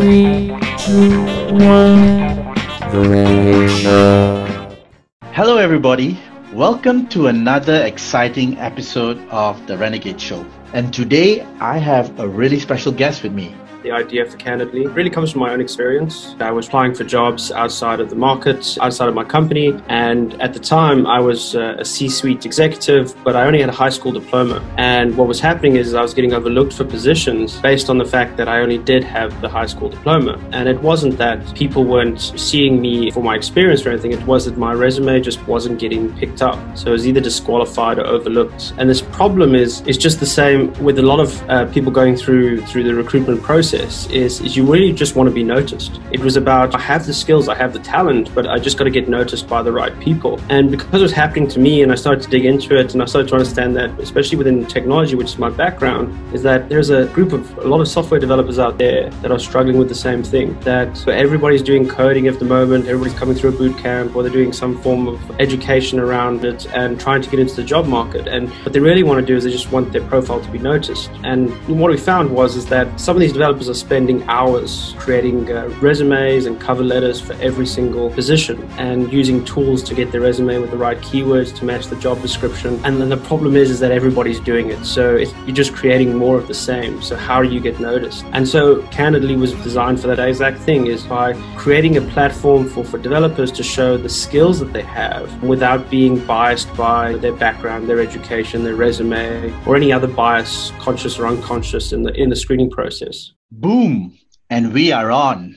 Three, two, one. The Renegade Show. Hello, everybody. Welcome to another exciting episode of The Renegade Show. And today I have a really special guest with me. The idea for Candidly really comes from my own experience. I was applying for jobs outside of the market, outside of my company, and at the time I was uh, a C suite executive, but I only had a high school diploma. And what was happening is I was getting overlooked for positions based on the fact that I only did have the high school diploma. And it wasn't that people weren't seeing me for my experience or anything, it was that my resume just wasn't getting picked up. So it was either disqualified or overlooked. And this problem is, is just the same with a lot of uh, people going through through the recruitment process is, is you really just want to be noticed. It was about, I have the skills, I have the talent, but I just got to get noticed by the right people. And because it was happening to me and I started to dig into it and I started to understand that, especially within technology, which is my background, is that there's a group of a lot of software developers out there that are struggling with the same thing. That so everybody's doing coding at the moment, everybody's coming through a boot camp or they're doing some form of education around it and trying to get into the job market. And what they really want to do is they just want their profile to be noticed. And what we found was is that some of these developers are spending hours creating uh, resumes and cover letters for every single position and using tools to get their resume with the right keywords to match the job description. And then the problem is, is that everybody's doing it. So you're just creating more of the same. So how do you get noticed? And so Candidly was designed for that exact thing is by creating a platform for, for developers to show the skills that they have without being biased by their background, their education, their resume, or any other bias, conscious or unconscious in the in the screening process. Boom! And we are on.